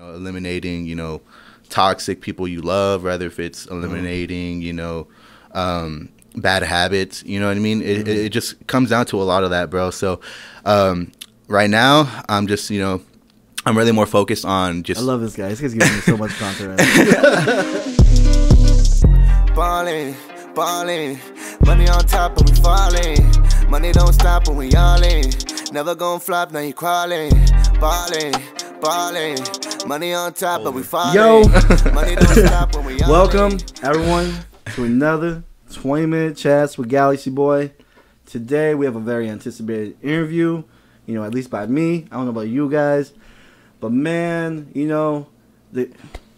you know, eliminating, you know, toxic people you love, rather if it's eliminating, you know, um, bad habits. You know what I mean? It, it, it just comes down to a lot of that, bro. So um, right now, I'm just, you know, I'm really more focused on just. I love this guy. This guy's giving me so much content. Right Ballin', ballin', money on top and we falling. Money don't stop when we yallin'. Never gonna flop, now you crawling. Ballin', ballin', money on top and we falling. Yo. money don't when we yallin'. Welcome, everyone, to another 20 minute chats with Galaxy Boy. Today, we have a very anticipated interview, you know, at least by me. I don't know about you guys. But man, you know, the.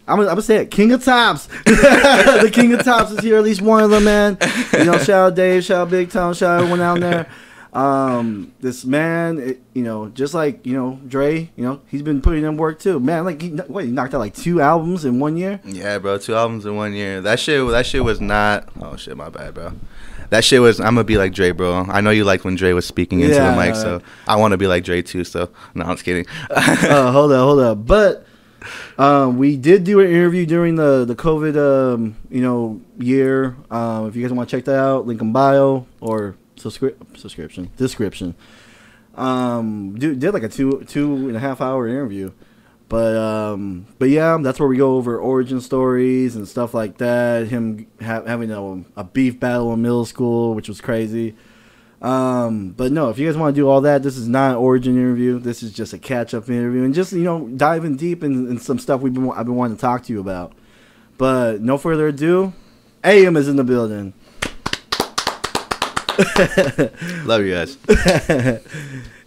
I'm gonna, I'm gonna say it. King of Tops, the King of Tops is here. At least one of them, man. You know, shout out Dave, shout out Big Tone, shout out everyone down there. Um, this man, it, you know, just like you know Dre, you know, he's been putting in work too. Man, like, he, what, he knocked out like two albums in one year. Yeah, bro, two albums in one year. That shit, that shit was not. Oh shit, my bad, bro. That shit was. I'm gonna be like Dre, bro. I know you like when Dre was speaking into Yeah, the mic, so I want to be like Dre too. So no, I'm just kidding. uh, hold up, hold up. But um, we did do an interview during the the COVID, um, you know, year. Um, if you guys want to check that out, link in bio or subscri- subscription description. Um, dude, did like a two two and a half hour interview. But um, but yeah, that's where we go over origin stories and stuff like that. Him ha- having a, a beef battle in middle school, which was crazy. Um, but no, if you guys want to do all that, this is not an origin interview. This is just a catch up interview, and just you know diving deep in, in some stuff we've been I've been wanting to talk to you about. But no further ado, AM is in the building. Love you guys.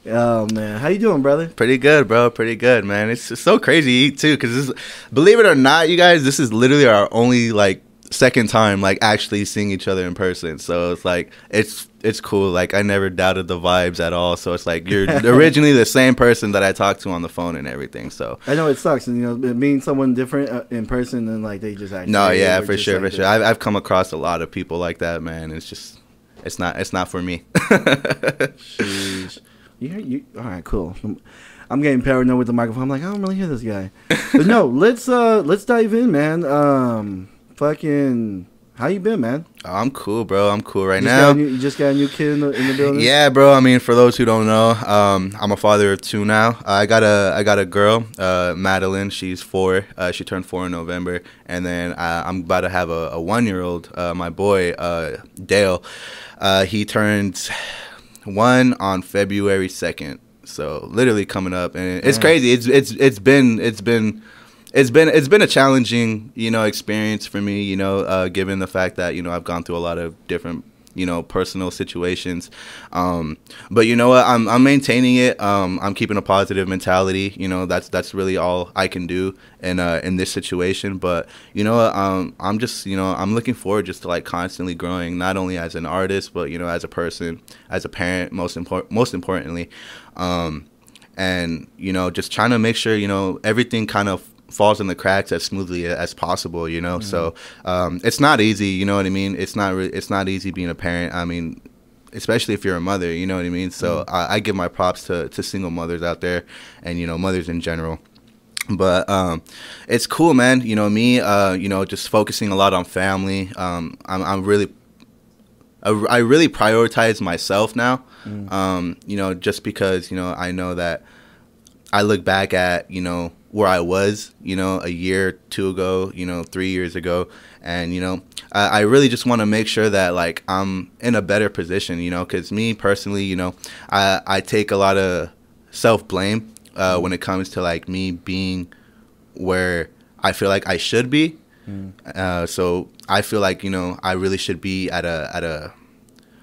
Oh man, how you doing, brother? Pretty good, bro. Pretty good, man. It's, it's so crazy to eat too, because believe it or not, you guys, this is literally our only like second time like actually seeing each other in person. So it's like it's it's cool. Like I never doubted the vibes at all. So it's like you're originally the same person that I talked to on the phone and everything. So I know it sucks, and you know, meeting someone different uh, in person than like they just actually. no, yeah, for sure, like for sure. I've I've come across a lot of people like that, man. It's just it's not it's not for me. Sheesh. You, hear- you, all right, cool. I'm, getting paranoid with the microphone. I'm like, I don't really hear this guy. but no, let's uh let's dive in, man. Um, fucking, how you been, man? I'm cool, bro. I'm cool right You now. new, you just got a new kid in the in the building. Yeah, bro. I mean, for those who don't know, um, I'm a father of two now. I got a I got a girl, uh, Madeline. She's four. Uh, she turned four in November, and then uh, I'm about to have a, a one year old. Uh, my boy, uh, Dale. Uh, he turned one on February second. So literally coming up, and it's Damn. crazy. It's it's it's been it's been it's been it's been a challenging you know experience for me you know uh, given the fact that you know I've gone through a lot of different you know personal situations. Um, but you know what? I'm, I'm maintaining it. Um, I'm keeping a positive mentality. You know that's that's really all I can do in uh, in this situation. But you know what, um, I'm just you know I'm looking forward just to like constantly growing not only as an artist but you know as a person as a parent most important most importantly. Um, and you know just trying to make sure you know everything kind of falls in the cracks as smoothly as possible you know? So um, it's not easy you know what i mean? It's not re- it's not easy being a parent. I mean especially if you're a mother you know what i mean? So I, I give my props to, to single mothers out there and you know mothers in general. But um, it's cool man. You know me uh, you know just focusing a lot on family. Um, I'm, I'm really I, I really prioritize myself now. Um, you know just because you know i know that I look back at you know where I was, you know, a year, two ago, you know, three years ago, and you know, I, I really just want to make sure that like I'm in a better position, you know, because me personally, you know, I I take a lot of self blame uh, when it comes to like me being where I feel like I should be. Uh, so I feel like you know I really should be at a at a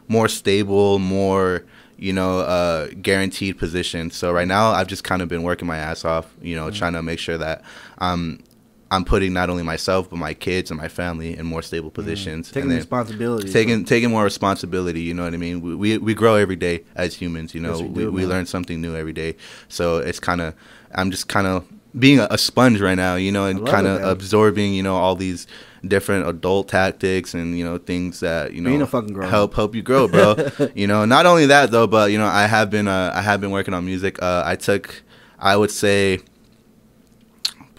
more stable, more you know, uh, guaranteed position. So right now, I've just kind of been working my ass off, you know, trying to make sure that I'm I'm putting not only myself but my kids and my family in more stable positions. taking and then responsibility. taking taking more responsibility. You know what I mean? We we, we grow every day as humans. You know, Yes, we we, do, we, man. learn something new every day. So it's kind of I'm just kind of being a, a sponge right now. You know, and kind of absorbing. You know, all these different adult tactics and you know things that you know Being a fucking grown help help you grow, bro. you know, not only that though, but you know, I have been uh, I have been working on music. Uh, I took I would say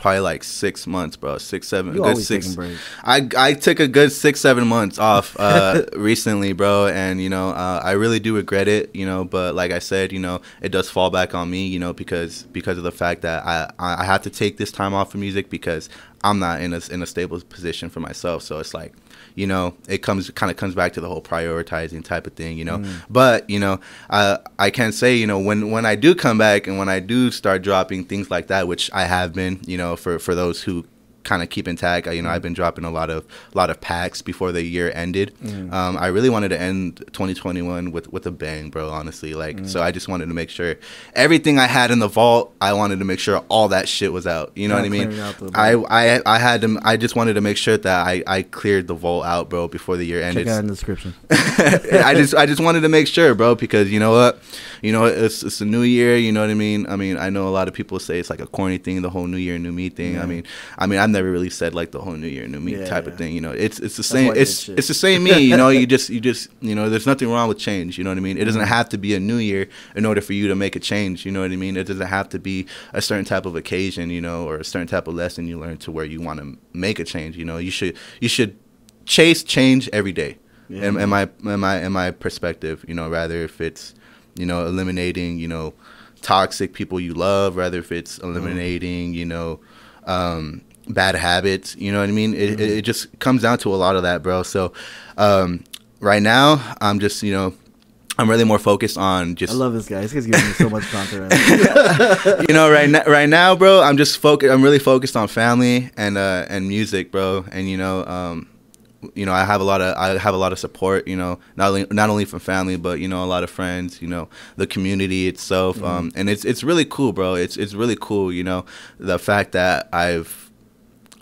probably like six months, bro. Six, seven, You a good six. I I took a good six, seven months off uh, recently, bro, and you know uh, I really do regret it, you know. But like I said, you know, it does fall back on me, you know, because because of the fact that I I have to take this time off from music because I'm not in a in a stable position for myself. So it's like, you know, it comes kind of comes back to the whole prioritizing type of thing, you know. But you know, I I can say, you know, when when I do come back and when I do start dropping things like that, which I have been, you know, for for those who kind of keep intact. I, you know, I've mm-hmm. been dropping a lot of a lot of packs before the year ended. Mm. Um, I really wanted to end 2021 with with a bang, bro. Honestly, like, so mm. I just wanted to make sure everything I had in the vault. I wanted to make sure all that shit was out. You know Yeah, what I mean? clearing out the I. I I had to. I just wanted to make sure that I I cleared the vault out, bro, before the year ended. it out in the description. I just I just wanted to make sure, bro, because you know what, you know it's it's a new year. You know what I mean? I mean I know a lot of people say it's like a corny thing, the whole New Year, New Me thing. I mean I mean I've never really said like the whole New Year, New Me Yeah, type yeah. of thing. You know, it's it's the why same. It's it's the same me. You know, you just you just you know, there's nothing wrong with change. You know what I mean? It doesn't Mm-hmm. have to be a New Year in order for you to make a change. You know what I mean? It doesn't have to be a certain type of occasion. You know, or a certain type of lesson you learn to where you want to make a change. You know, you should you should chase change every day. Yeah. in, in my in my in my perspective, you know, rather if it's you know eliminating you know toxic people you love, rather if it's eliminating you know um, bad habits, you know what I mean. It, it it just comes down to a lot of that, bro. So um, right now, I'm just you know. I'm really more focused on just I love this guy. This guy's giving me so much content. Right you know right now right now bro i'm just focused i'm really focused on family and uh and music bro and you know um you know i have a lot of i have a lot of support you know not only not only from family but you know a lot of friends you know the community itself um and it's it's really cool bro it's it's really cool you know the fact that i've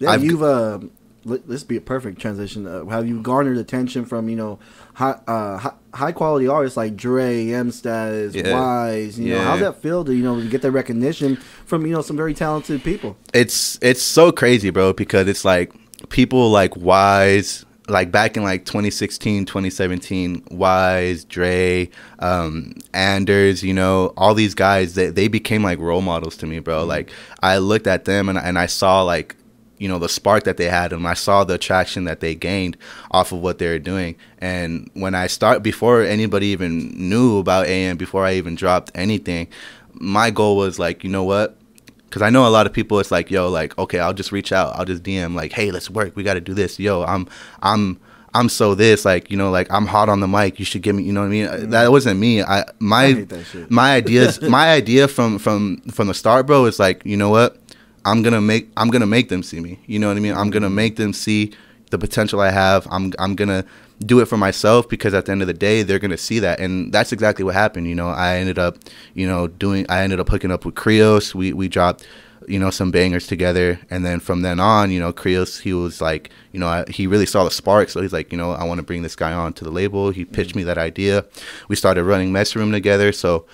Yeah, I've- you've uh, let, this be a perfect transition. Uh, have you garnered attention from you know high uh, high, high quality artists like Dre, M Status, Yeah. Wise? You know, Yeah. how's that feel to you know get that recognition from you know some very talented people? it's it's so crazy bro because it's like people like wise like back in like 2016 2017 wise dre um anders you know all these guys they, they became like role models to me bro like i looked at them and, and i saw like you know the spark that they had and i saw the attraction that they gained off of what they were doing and when i start before anybody even knew about am before i even dropped anything my goal was like you know what because I know a lot of people. It's like, yo, like, okay, I'll just reach out. I'll just DM, like, hey, let's work. We got to do this. Yo, I'm, I'm, I'm so this. Like, you know, like I'm hot on the mic. You should give me. You know what I mean? That wasn't me. I my I my ideas. my idea from from from the start, bro, is like, you know what? I'm gonna make. I'm gonna make them see me. You know what I mean? I'm gonna make them see the potential I have. I'm I'm gonna do it for myself because at the end of the day they're gonna see that and that's exactly what happened you know i ended up you know doing i ended up hooking up with krios we we dropped you know some bangers together and then from then on you know Krios he was like you know I, he really saw the spark so he's like you know i want to bring this guy on to the label he pitched mm-hmm. me that idea we started running Messy Room together so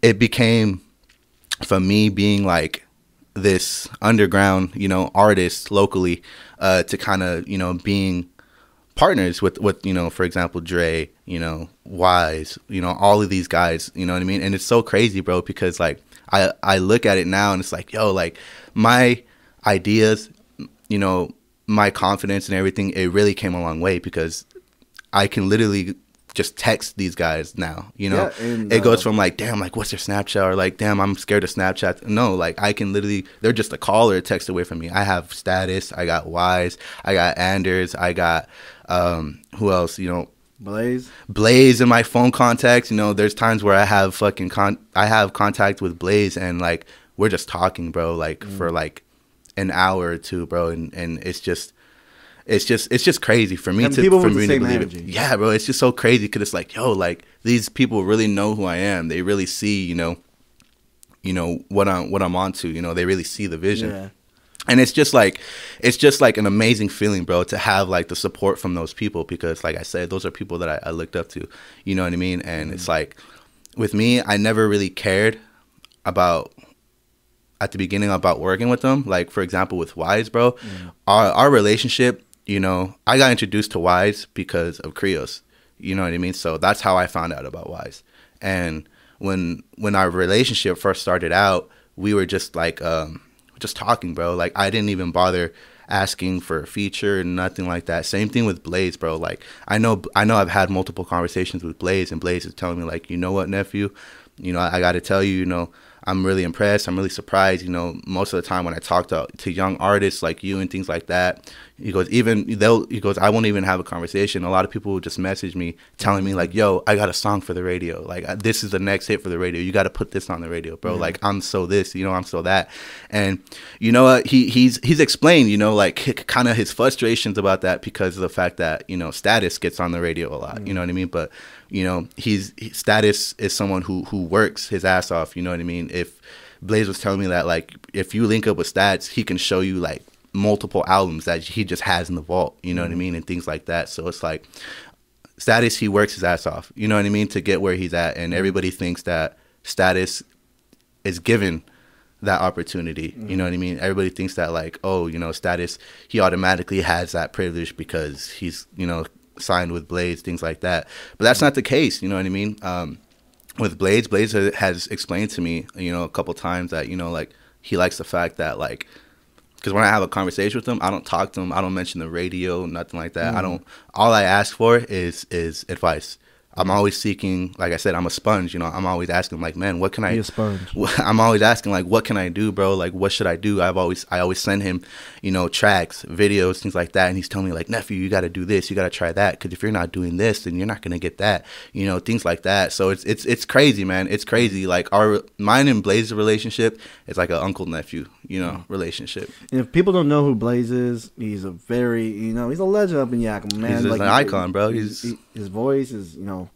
it became for me being like this underground, you know, artist locally, uh, to kind of, you know, being partners with, with, you know, for example, Dre, you know, Wise, you know, all of these guys, you know what I mean? And it's so crazy, bro, because like I, I look at it now and it's like, yo, like my ideas, you know, my confidence and everything, it really came a long way because I can literally just text these guys now, you know? Yeah, and, it goes uh, from like, damn, like what's your Snapchat? Or like, damn, I'm scared of Snapchat. No, like I can literally they're just a call or a text away from me. I have status, I got Wise, I got Anders, I got um who else, you know, Blaze. Blaze in my phone contacts. You know, there's times where I have fucking con I have contact with Blaze and like we're just talking, bro, like Mm. for like an hour or two, bro, and and it's just it's just it's just crazy for me And to people for me to believe energy. it. Yeah, bro, it's just so crazy because it's like, yo, like these people really know who I am. They really see, you know, you know what I'm what I'm onto. You know, they really see the vision Yeah. and it's just like it's just like an amazing feeling bro to have like the support from those people because like i said those are people that i, I looked up to you know what i mean and it's mm-hmm. like with me i never really cared about at the beginning about working with them like for example with wise bro mm. our, our relationship you know i got introduced to wise because of krios you know what i mean so that's how i found out about wise and when when our relationship first started out we were just like um just talking, bro. Like I didn't even bother asking for a feature, and nothing like that. Same thing with Blaze, bro. Like I know I know I've had multiple conversations with Blaze, and Blaze is telling me like, you know what, nephew, you know I, I got to tell you, you know I'm really impressed. I'm really surprised. You know, most of the time when I talk to to young artists like you and things like that, he goes even they'll he goes I won't even have a conversation. A lot of people will just message me telling me like, "Yo, I got a song for the radio. Like this is the next hit for the radio. You got to put this on the radio, bro. Like I'm so this, you know, I'm so that." And you know what? He he's he's explained, you know, like kind of his frustrations about that because of the fact that you know status gets on the radio a lot. You know what I mean? But you know, he's status is someone who who works his ass off. You know what I mean? If Blaze was telling me that like if you link up with Stats, he can show you like multiple albums that he just has in the vault. You know mm-hmm. what I mm-hmm. mean? And things like that. So it's like status he works his ass off. You know what I mean? To get where he's at, and everybody thinks that status is given that opportunity. Mm-hmm. You know what I mean? Everybody thinks that like, oh, you know, status he automatically has that privilege because he's, you know, signed with Blaze, things like that. But that's not the case. You know what I mean? Um, with Blaze, Blaze has explained to me, you know, a couple times that you know, like he likes the fact that like, because when I have a conversation with them, I don't talk to them. I don't mention the radio, nothing like that. Mm. I don't. All I ask for is is advice. I'm always seeking, like I said, I'm a sponge. You know, I'm always asking, like, man, what can I? Be a sponge. I'm always asking, like, what can I do, bro? Like, what should I do? I've always, I always send him, you know, tracks, videos, things like that, and he's telling me, like, nephew, you got to do this, you got to try that, because if you're not doing this, then you're not gonna get that, you know, things like that. So it's it's it's crazy, man. It's crazy. Like our mine and Blaze's relationship is like an uncle nephew, you know, mm. relationship. And if people don't know who Blaze is, he's a very, you know, he's a legend up in Yakima, man. He's like, an icon, bro. He's he, his voice is, you know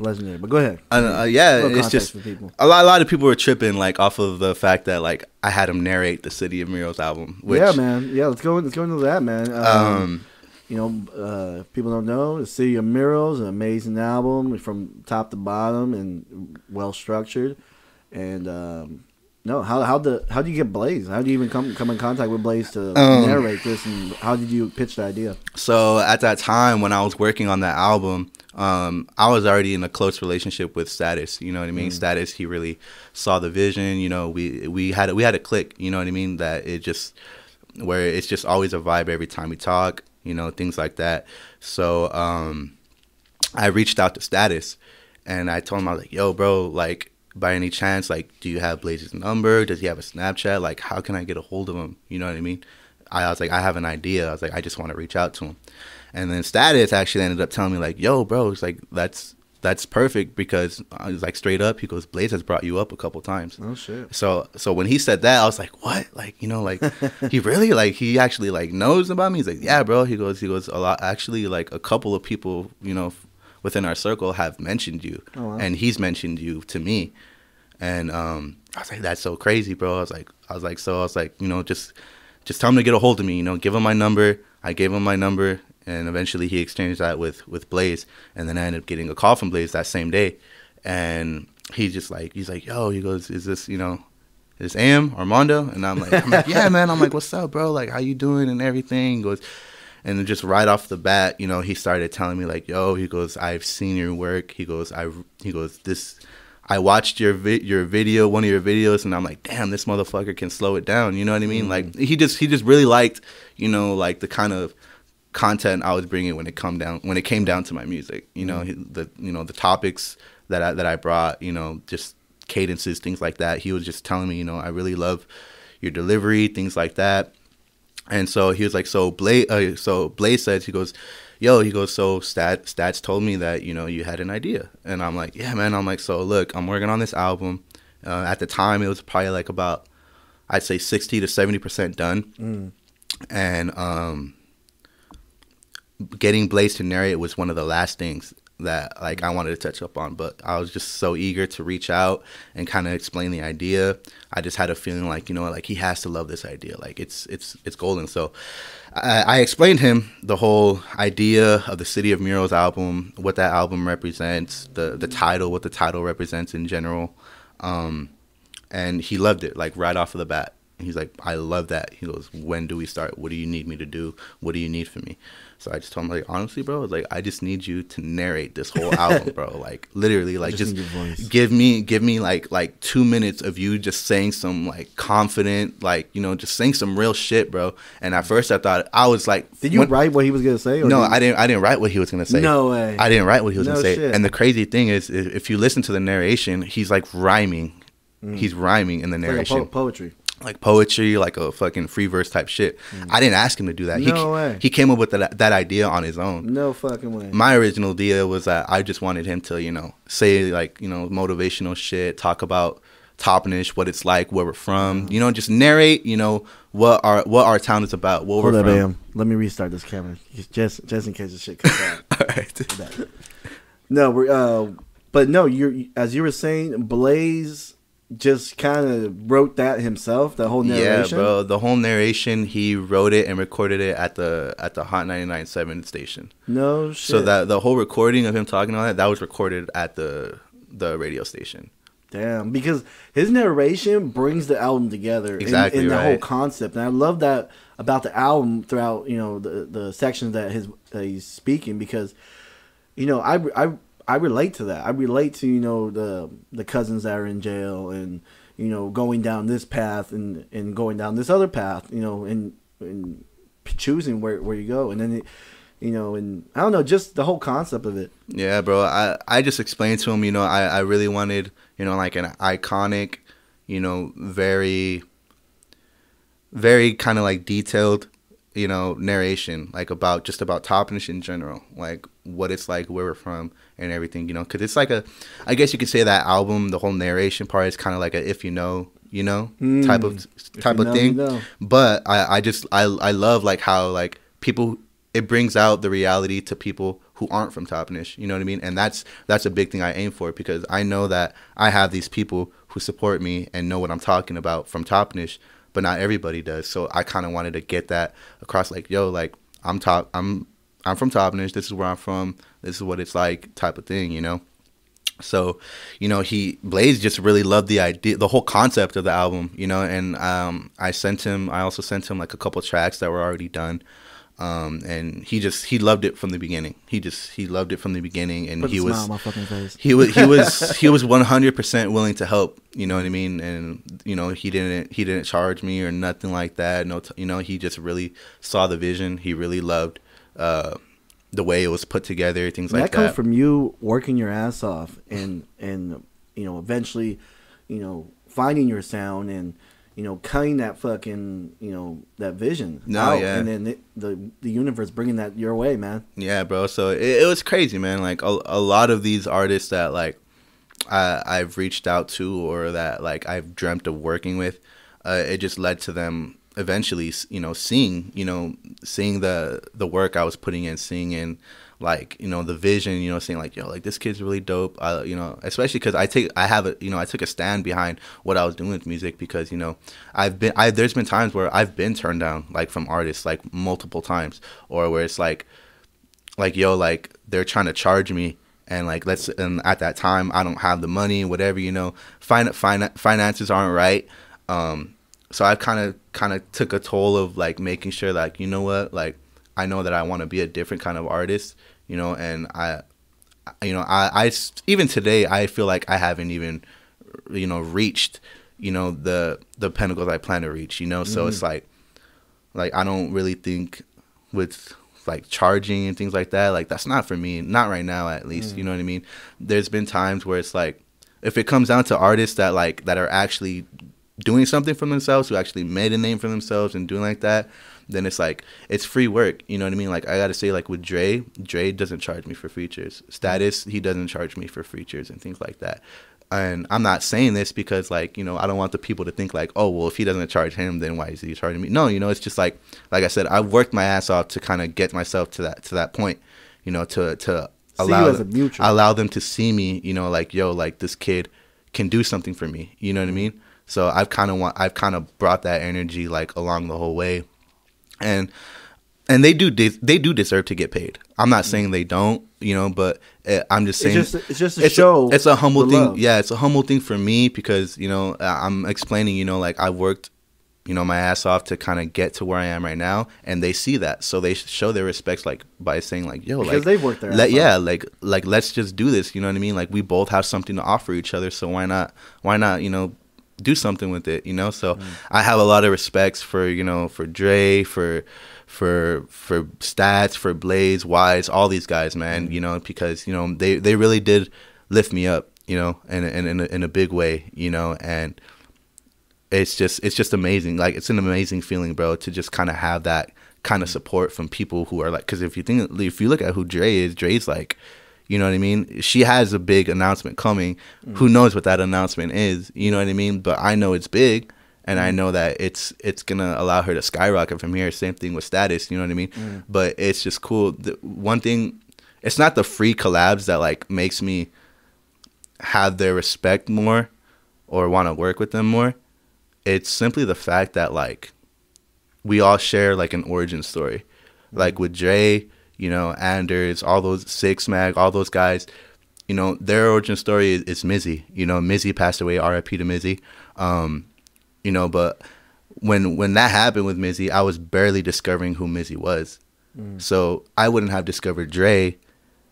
legendary. But go ahead. Uh, uh, yeah, it's just a lot. A lot of people were tripping like off of the fact that like I had him narrate the City of Murals album. Which, yeah, man. Yeah, let's go. Let's go into that, man. Um, um, you know, uh, people don't know the City of Murals, an amazing album from top to bottom and well structured. And um, no, how how the how do you get Blaze? How do you even come come in contact with Blaze to um, narrate this? And how did you pitch the idea? So at that time when I was working on that album um, I was already in a close relationship with Status. You know what I mean? Mm. Status, he really saw the vision. You know, we we had we had a click. You know what I mean? That it just where it's just always a vibe every time we talk. You know, things like that. So um, I reached out to Status, and I told him I was like, "Yo, bro, like." By any chance, like, do you have Blaze's number? Does he have a Snapchat? Like, how can I get a hold of him? You know what I mean? I was like, I have an idea. I was like, I just want to reach out to him. And then Status actually ended up telling me like, "Yo, bro, it's like that's that's perfect because uh, I was like straight up. He goes, Blaze has brought you up a couple times. Oh shit. So so when he said that, I was like, what? Like you know, like he really like he actually like knows about me. He's like, yeah, bro. He goes, he goes a lot. Actually, like a couple of people, you know, within our circle have mentioned you, oh, wow. and he's mentioned you to me. And um, I was like, that's so crazy, bro. I was like, I was like, so I was like, you know, just just tell him to get a hold of me. You know, give him my number. I gave him my number, and eventually he exchanged that with with Blaze, and then I ended up getting a call from Blaze that same day, and he just like he's like, yo, he goes, is this you know, is Am Armando? And I'm like, I'm like, yeah, man. I'm like, what's up, bro? Like, how you doing and everything? He goes, and just right off the bat, you know, he started telling me like, yo, he goes, I've seen your work. He goes, I, he goes, this. I watched your vi- your video, one of your videos, and I'm like, damn, this motherfucker can slow it down. You know what I mean? Mm-hmm. Like he just he just really liked, you know, like the kind of content I was bringing when it come down when it came down to my music. You know, mm-hmm. the you know the topics that I, that I brought. You know, just cadences, things like that. He was just telling me, you know, I really love your delivery, things like that. And so he was like, so Blaze, uh, so Blaze says, he goes, yo, he goes, so Stat, Stats told me that, you know, you had an idea. And I'm like, yeah, man. I'm like, so look, I'm working on this album. Uh, at the time, it was probably like about, I'd say 60 to 70% done. Mm. And um, getting Blaze to narrate was one of the last things that like I wanted to touch up on, but I was just so eager to reach out and kind of explain the idea. I just had a feeling like you know like he has to love this idea, like it's it's it's golden. So I, I explained him the whole idea of the City of Murals album, what that album represents, the the title, what the title represents in general, um, and he loved it like right off of the bat. And he's like, I love that. He goes, when do we start? What do you need me to do? What do you need from me? So I just told him like, honestly, bro, like I just need you to narrate this whole album, bro. Like literally, like just just, need your voice. give me give me like like two minutes of you just saying some like confident, like you know, just saying some real shit, bro. And at first I thought I was like, Did you when- write what he was gonna say? No, did- I didn't. I didn't write what he was gonna say. No way. I didn't write what he was No gonna say. And the crazy thing is, if you listen to the narration, he's like rhyming. He's rhyming in the Mm. It's like narration, po- poetry. Like poetry, like a fucking free verse type shit. I didn't ask him to do that. he, Mm. No way. He came up with that that idea on his own. No fucking way. My original idea was that I just wanted him to, you know, say like, you know, motivational shit, talk about Toppenish, what it's like, where we're from, you know, just narrate, you know, what our what our town is about, what Hold we're up, from. Bam. Let me restart this camera, just just in case the shit comes out. All right. No, we're uh, but no, you're as you were saying, Blaze just kind of wrote that himself. The whole Yeah, narration. bro. The whole narration, he wrote it and recorded it at the at the Hot 99.7 station. No shit. So that the whole recording of him talking on that, that was recorded at the the radio station. Damn, because his narration brings the album together. in- Exactly, in, the whole concept, and I love that about the album throughout. You know the the sections that his that he's speaking because, you know, I I I relate to that. I relate to you know the the cousins that are in jail and you know going down this path and and going down this other path. You know, and and choosing where where you go, and then it, you know, and I don't know, just the whole concept of it. Yeah, bro. I I just explained to him, you know, I I really wanted, you know, like an iconic, you know, very very kind of like detailed, you know, narration like about just about Toppenish in general, like what it's like, where we're from, and everything, you know, because it's like a, I guess you could say that album, the whole narration part is kind of like a if you know, you know, type of Mm. Type of know, you thing. know. But I I just I I love like how like people it brings out the reality to people who aren't from Toppenish. You know what I mean? And that's that's a big thing I aim for because I know that I have these people who support me and know what I'm talking about from Toppenish, but not everybody does. So I kind of wanted to get that across. Like, yo, like I'm top, I'm I'm from Toppenish. This is where I'm from. This is what it's like, type of thing. You know. So, you know, he Blaze just really loved the idea, the whole concept of the album, you know. And um, I sent him, I also sent him like a couple tracks that were already done, um, and he just he loved it from the beginning. He just he loved it from the beginning, and he was on my fucking face. he was he was he was one hundred percent willing to help. You know what I mean? And you know he didn't he didn't charge me or nothing like that. No, t- you know he just really saw the vision. He really loved uh, the way it was put together, things And like that That comes from you working your ass off and and you know eventually you know finding your sound and you know cutting that fucking you know that vision No, out, yeah. and then it, the the universe bringing that your way man Yeah, bro. So it, it was crazy, man. Like a, a lot of these artists that like I, I've reached out to or that like I've dreamt of working with, uh, it just led to them eventually, you know, seeing, you know, seeing the the work I was putting in, seeing in like you know the vision, you know, saying like yo, like this kid's really dope. Uh, you know, especially because I take I have a you know I took a stand behind what I was doing with music because you know I've been I there's been times where I've been turned down like from artists like multiple times or where it's like like yo like they're trying to charge me and like let's and at that time i don't have the money whatever you know. Fin- fin- finances aren't right. Um so i kind of kind of took a toll of like making sure like you know what? Like i know that i want to be a different kind of artist you know and i you know I, I even today i feel like i haven't even you know reached you know the the pinnacles i plan to reach you know? So it's mm-hmm. like like i don't really think with like charging and things like that like that's not for me not right now at least you mm. know what i mean? There's been times where it's like if it comes down to artists that like that are actually doing something for themselves who actually made a name for themselves and doing like that then it's like it's free work you know what i mean? Like i gotta say like with dre dre doesn't charge me for features. Status he doesn't charge me for features and things like that. And i'm not saying this because like you know i don't want the people to think like oh well if he doesn't charge him then why is he charging me? No you know it's just like like i said i've worked my ass off to kind of get myself to that to that point you know to to allow you as a mutual. allow them to see me you know like yo like this kid can do something for me you know what i mean so i've kind of want i've kind of brought that energy like along the whole way and and they do they do deserve to get paid i'm not saying they don't you know but uh, i'm just saying it's just it's just to show it's a humble thing love. yeah it's a humble thing for me because you know i'm explaining you know like i worked you know my ass off to kind of get to where I am right now, and they see that, so they show their respects like by saying like, "Yo, Because like they've worked their let, yeah, like like let's just do this." You know what I mean? Like we both have something to offer each other, so why not? Why not? You know, do something with it. You know, so mm. I have a lot of respects for you know for Dre for for for stats for Blaze Wise all these guys man mm. you know because you know they they really did lift me up you know in a, in a, in a, in a big way you know? And it's just it's just amazing. Like it's an amazing feeling bro to just kind of have that kind of mm. support from people who are like because if you think if you look at who Dre is Dre's like you know what I mean? She has a big announcement coming. Mm. Who knows what that announcement is? You know what I mean? But I know it's big and I mm. know that it's it's gonna allow her to skyrocket from here. Same thing with status you know what I mean? Mm. But it's just cool. The, one thing it's not the free collabs that like makes me have their respect more or want to work with them more. It's simply the fact that like we all share like an origin story. Like with Dre you know Anders all those six mag all those guys you know their origin story is, is Mizzy you know Mizzy passed away RIP to Mizzy um you know but when when that happened with Mizzy I was barely discovering who Mizzy was so I wouldn't have discovered Dre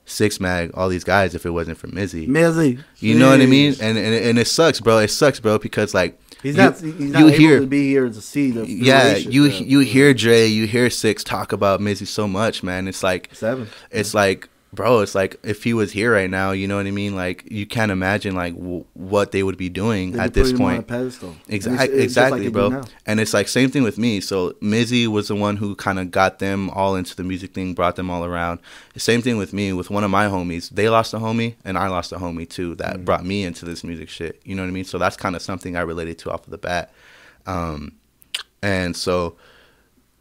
Six Mag all these guys if it wasn't for Mizzy Mizzy. you know what I mean? And, and and it sucks, bro. It sucks, bro, because like He's you- not. He's not you able hear to be here to see the. the yeah, you yeah. you hear Dre, you hear Six talk about Mizzy so much, man. It's like seven. it's like, bro, it's like if he was here right now, you know what I mean? Like you can't imagine like w- what they would be doing They'd at be this putting on a point. pedestal. And it's- Exactly, it's exactly, like bro. And it's like same thing with me. So Mizzy was the one who kind of got them all into the music thing, brought them all around. Same thing with me, with one of my homies. They lost a homie, and I lost a homie too. That Mm. brought me into this music shit. You know what I mean? So that's kind of something I related to off of the bat. Um, and so,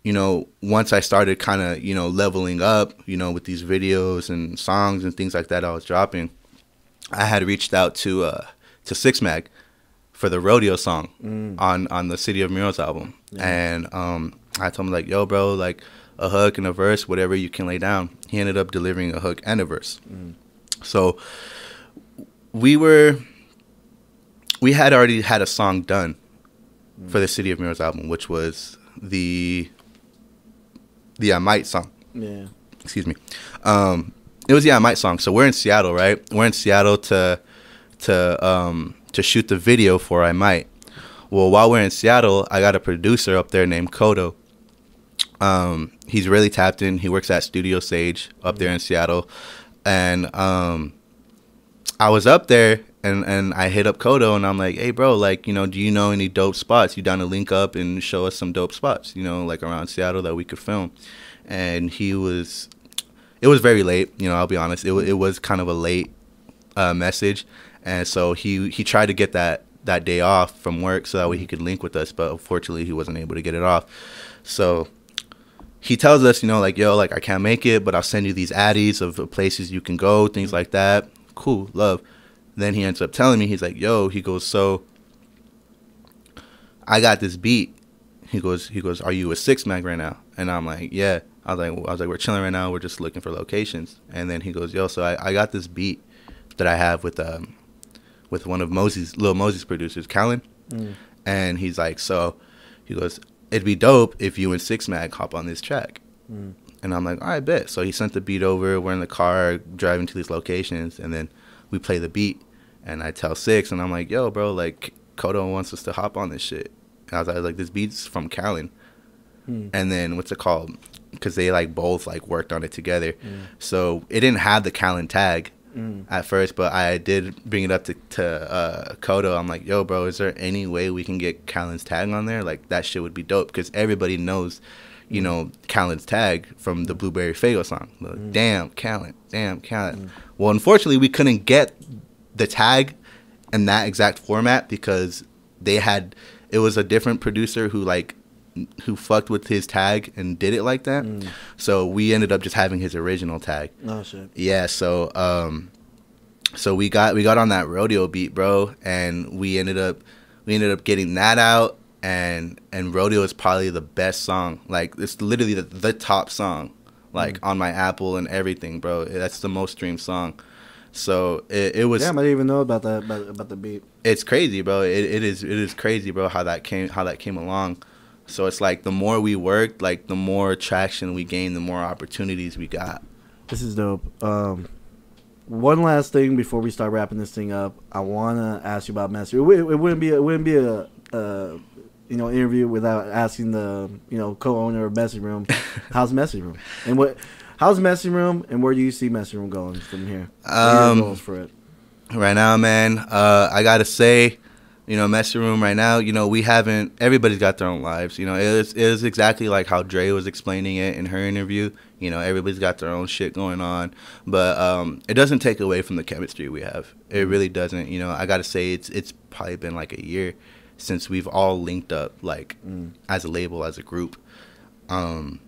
you know, once I started kind of you know leveling up, you know, with these videos and songs and things like that I was dropping, I had reached out to uh, to Six Mag for the rodeo song on on the City of Murals album, and um, I told him like, "Yo, bro, like a hook and a verse, whatever you can lay down." He ended up delivering a hook and a verse. So we were we had already had a song done for the City of Murals album, which was the the I Might song Yeah. excuse me. Um, it was the I Might song. So we're in Seattle, right? We're in Seattle to to um, to shoot the video for I Might. Well, while we're in Seattle, I got a producer up there named Kodo. Um, he's really tapped in. He works at Studio Sage up there in Seattle, and um, I was up there and and I hit up Kodo and I'm like, hey bro, like you know, do you know any dope spots? You down to link up and show us some dope spots, you know, like around Seattle that we could film. And he was, it was very late, you know. I'll be honest, it it was kind of a late uh, message, and so he he tried to get that that day off from work so that way he could link with us, but unfortunately he wasn't able to get it off. So he tells us, you know, like, yo, like I can't make it, but I'll send you these addies of places you can go, things like that. Cool, love. Then he ends up telling me, he's like, yo, he goes, so I got this beat. He goes, he goes, are you a six mag right now? And I'm like, yeah. I was like, I was like, we're chilling right now. We're just looking for locations. And then he goes, yo, so I, I got this beat that I have with um with one of Mosey's Lil Mosey's producers, Callan. Mm. And he's like, so he goes, it'd be dope if you and Six Mag hop on this track. Mm. And I'm like, all right, bet. So he sent the beat over. We're in the car driving to these locations, and then we play the beat. And I tell Six, and I'm like, yo, bro, like Kodo wants us to hop on this shit. And I was like, I was like this beat's from Callan. Hmm. And then what's it called? Because they like both like worked on it together. Mm. So it didn't have the Callan tag Mm. at first, but I did bring it up to, to uh, Kodo. I'm like, yo, bro, is there any way we can get Callan's tag on there? Like, that shit would be dope because everybody knows, you know, Callan's tag from the Blueberry Faygo song. Like, Damn, Callan, damn, Callan. Well, unfortunately, we couldn't get the tag in that exact format because they had, it was a different producer who, like, who fucked with his tag and did it like that. Mm. So we ended up just having his original tag. Oh shit. Yeah, so um so we got we got on that rodeo beat, bro, and we ended up we ended up getting that out and and rodeo is probably the best song. Like it's literally the, the top song like on my Apple and everything, bro. That's the most streamed song. So it, it was Damn, I didn't even know about that about, about the beat. it's crazy, bro. It, it is it is crazy, bro. How that came how that came along. So it's like the more we worked, like the more traction we gained, the more opportunities we got. This is dope. Um, one last thing before we start wrapping this thing up, I wanna ask you about Messy. It, it wouldn't be it wouldn't be a, uh, you know interview without asking the you know co-owner of Messy Room, how's Messy Room and what how's Messy Room and where do you see Messy Room going from here? What are your Um, goals for it? Right now, man, uh, I gotta say, you know, messy room right now. You know, we haven't. Everybody's got their own lives. You know, it is, it is exactly like how Dre was explaining it in her interview. You know, everybody's got their own shit going on, but um, it doesn't take away from the chemistry we have. It really doesn't. You know, I gotta say, it's it's probably been like a year since we've all linked up, like Mm. as a label, as a group. Um,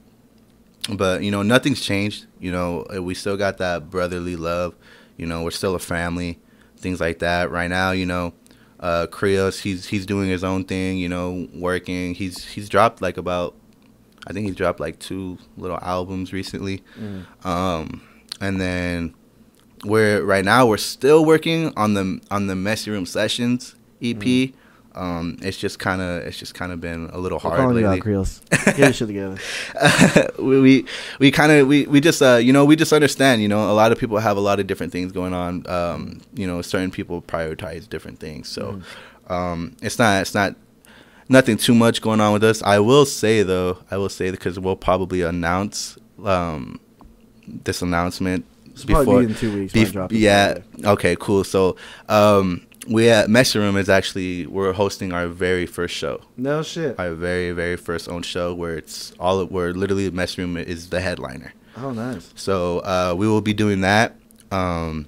but you know, nothing's changed. You know, uh, we still got that brotherly love. You know, we're still a family, things like that. Right now, you know, uh, Krios, he's he's doing his own thing. You know, working. He's he's dropped like about, I think he's dropped like two little albums recently. Mm. Um, and then we're right now we're still working on the on the messy room sessions EP. Um, it's just kind of it's just kind of been a little We're hard you lately Creels. Get your shit together. we we, we kind of we, we just uh you know we just understand you know a lot of people have a lot of different things going on um you know certain people prioritize different things so um it's not it's not nothing too much going on with us i will say though i will say because we'll probably announce um this announcement It's probably be in two weeks. when I Bef- drop this yeah. Okay. Cool. So, um, we at Messy Room is actually we're hosting our very first show, No shit. our very very first own show where it's all of where literally Messy Room is the headliner. Oh, nice. So uh, we will be doing that. Um,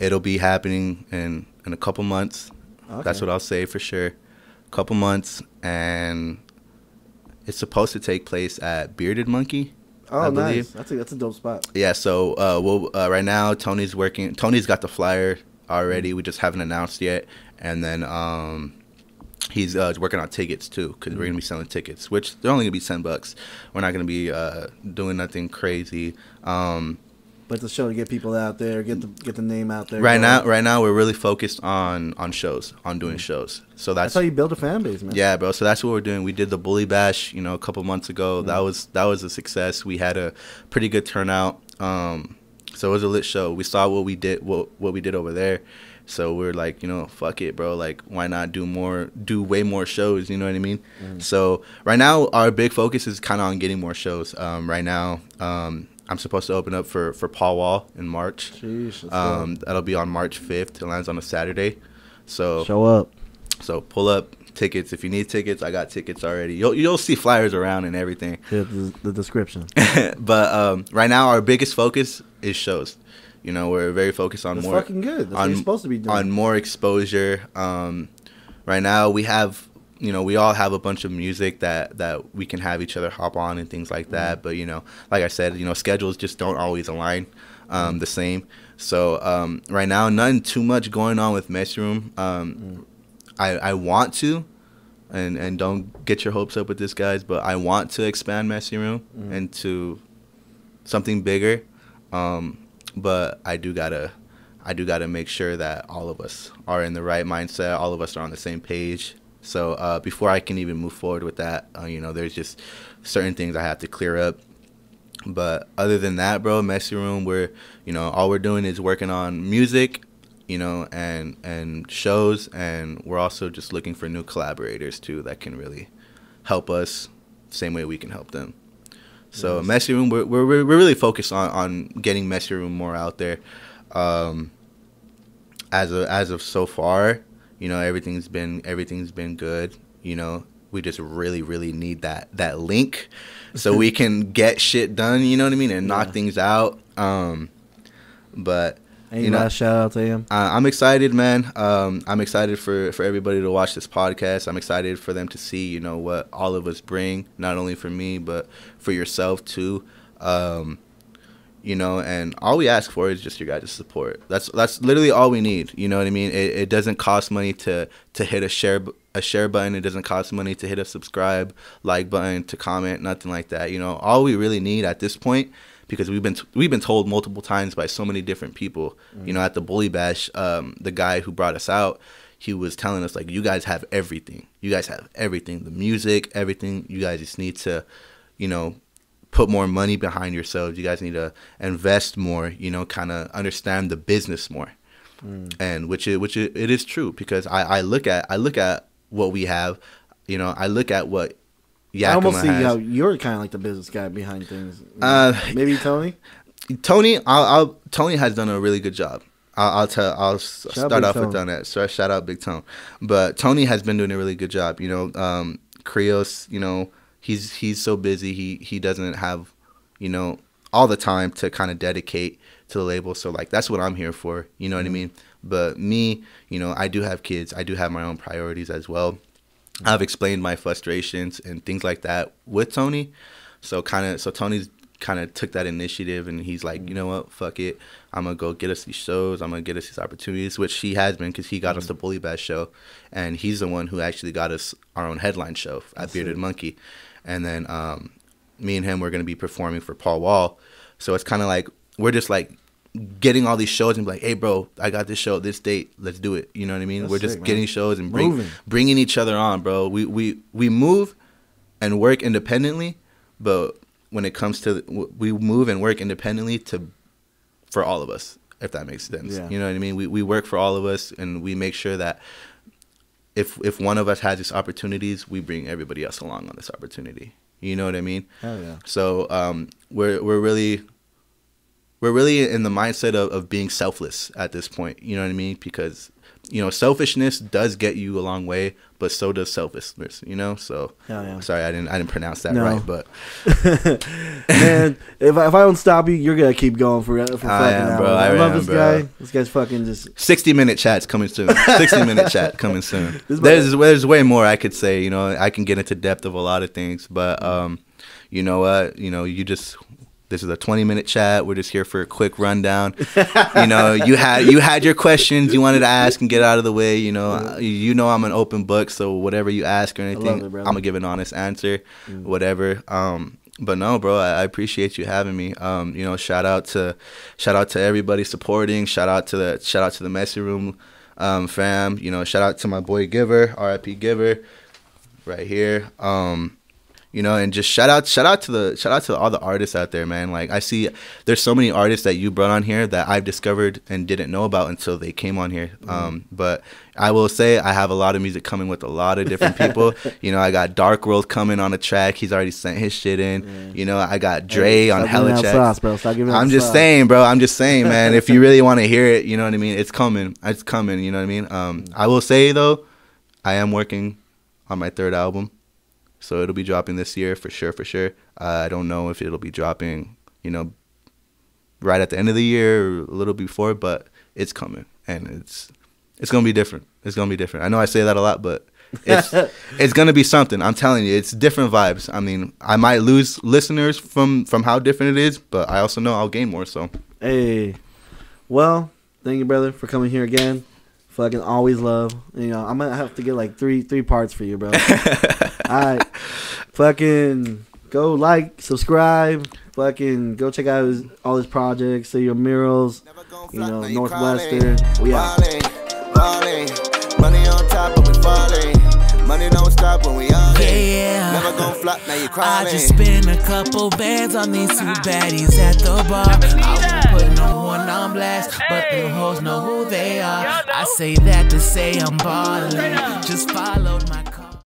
it'll be happening in in a couple months. Okay. That's what I'll say for sure. A Couple months, and it's supposed to take place at Bearded Monkey. Oh, I nice. believe. That's a that's a dope spot. Yeah, so uh, we'll, uh, right now Tony's working. Tony's got the flyer already. We just haven't announced yet, and then um, he's uh, working on tickets too because we're gonna be selling tickets, which they're only gonna be ten bucks. We're not gonna be uh, doing nothing crazy. Um, But the show to get people out there, get the get the name out there. right going. now, right now we're really focused on on shows, on doing shows. So that's that's, how you build a fan base, man. yeah, bro. So that's what we're doing. We did the Bully Bash, you know, a couple months ago. That was that was a success. We had a pretty good turnout. Um, so it was a lit show. We saw what we did, what what we did over there. So we are like, you know, fuck it, bro. Like, why not do more, do way more shows? You know what I mean? So right now, our big focus is kind of on getting more shows. Um, right now, um, I'm supposed to open up for for Paul Wall in March. Let's Um, that'll be on March 5th. It lands on a Saturday. So show up. so pull up tickets if you need tickets. I got tickets already. You'll you'll see flyers around and everything. Hit the, the description. but um, right now our biggest focus is shows. You know, we're very focused on That's more fucking good. That's what on you're supposed to be doing. on more exposure. Um, right now we have you know we all have a bunch of music that that we can have each other hop on and things like that. Mm-hmm. But you know, like I said, you know schedules just don't always align um, the same. So um, right now, nothing too much going on with Messy Room. Um, Mm. I I want to. And, and don't get your hopes up with this, guys. But I want to expand Messy Room Mhm. into something bigger. Um, but I do gotta I do gotta make sure that all of us are in the right mindset. All of us are on the same page. So uh, before I can even move forward with that, uh, you know, there's just certain things I have to clear up. But other than that, bro, messy room, where you know all we're doing is working on music, you know, and and shows, and we're also just looking for new collaborators too that can really help us same way we can help them. So Yes. messy room, we're, we're we're really focused on on getting messy room more out there. Um, as of as of so far, you know everything's been everything's been good. You know we just really really need that that link so we can get shit done. You know what I mean and knock Yeah. things out. Um, but Any you know- shout out to him? I- I'm excited, man. Um, I'm excited for, for everybody to watch this podcast. I'm excited for them to see, you know, what all of us bring, not only for me, but for yourself too. Um, you know, and all we ask for is just your guys' support. That's that's literally all we need. You know what I mean? It, it doesn't cost money to to hit a share a share button. It doesn't cost money to hit a subscribe, like button, to comment, nothing like that. You know, all we really need at this point, because we've been t- we've been told multiple times by so many different people. You know, at the bully bash, um, the guy who brought us out, he was telling us like, you guys have everything. You guys have everything. The music, everything. You guys just need to, you know, put more money behind yourselves. You guys need to invest more. You know, kind of understand the business more. Mm. And which it which it, it is true because I, I look at I look at what we have. You know, I look at what yeah, I almost see has. how you're kind of like the business guy behind things. Uh, Maybe Tony. Tony, I'll, I'll, Tony has done a really good job. I'll, I'll tell. I'll shout start off with on that. So shout out Big Tone, but Tony has been doing a really good job. You know, um, Krios. You know, he's he's so busy. He he doesn't have, you know, all the time to kind of dedicate to the label. So like that's what I'm here for. You know what mm-hmm. I mean? But me, you know, I do have kids. I do have my own priorities as well. I've explained my frustrations and things like that with Tony. So kind of, so Tony's kind of took that initiative and he's like, you know what, fuck it, I'm gonna go get us these shows. I'm gonna get us these opportunities, which he has been because he got mm-hmm. us the Bully Bash show, and he's the one who actually got us our own headline show at That's Bearded it. Monkey, and then um, me and him were gonna be performing for Paul Wall. So it's kind of like we're just like getting all these shows and be like, hey, bro, I got this show this date. Let's do it. You know what I mean? That's We're just sick, getting shows and bring, bringing each other on, bro. We we we move and work independently, but when it comes to we move and work independently to for all of us, if that makes sense. Yeah. You know what I mean? We we work for all of us and we make sure that if if one of us has these opportunities, we bring everybody else along on this opportunity. You know what I mean? Hell yeah. So um, we're we're really we're really in the mindset of, of being selfless at this point. You know what I mean? Because you know, selfishness does get you a long way, but so does selfishness. You know, so yeah. sorry, I didn't I didn't pronounce that no. right, but man, if I, if I don't stop you, you're gonna keep going for for fucking I am, bro. I, I love am, this bro. guy. This guy's fucking just sixty minute chats coming soon. sixty minute chat coming soon. There's there's way more I could say. You know, I can get into depth of a lot of things, but um, you know what? You know, you just this is a 20 minute chat. We're just here for a quick rundown. you know, you had you had your questions you wanted to ask and get out of the way. You know, you know I'm an open book, so whatever you ask or anything, it, I'm gonna give an honest answer, mm. whatever. Um, but no, bro, I, I, appreciate you having me. Um, you know, shout out to shout out to everybody supporting. Shout out to the shout out to the messy room um, fam. You know, shout out to my boy Giver, R.I.P. Giver, right here. Um, you know and just shout out shout out to the shout out to all the artists out there man. Like i see there's so many artists that you brought on here that i've discovered and didn't know about until they came on here. Mm-hmm. um, but i will say i have a lot of music coming with a lot of different people. You know i got dark world coming on a track. He's already sent his shit in. Yeah. you know i got dre hey, on hella i'm just sauce. saying bro. I'm just saying man. If you really want to hear it you know what i mean? It's coming. It's coming you know what i mean? Um, i will say though i am working on my third album so it'll be dropping this year for sure, for sure. Uh, I don't know if it'll be dropping, you know, right at the end of the year or a little before, but it's coming and it's it's gonna be different. It's gonna be different. I know I say that a lot, but it's it's gonna be something. I'm telling you, it's different vibes. I mean, I might lose listeners from from how different it is, but I also know I'll gain more. So hey, well, thank you, brother, for coming here again. Fucking always love. You know, I'm gonna have to get like three three parts for you, bro. All right, fucking go like, subscribe, fucking go check out his, all his projects, City of Murals, you know, Northwestern. We out. Money on top, but we falling. Money don't stop when we on yeah. Never gon' flop, now you crying. I just spent a couple bands on these two baddies at the bar. I won't put no one on blast, but the hoes know who they are. I say that to say I'm ballin'. Just followed my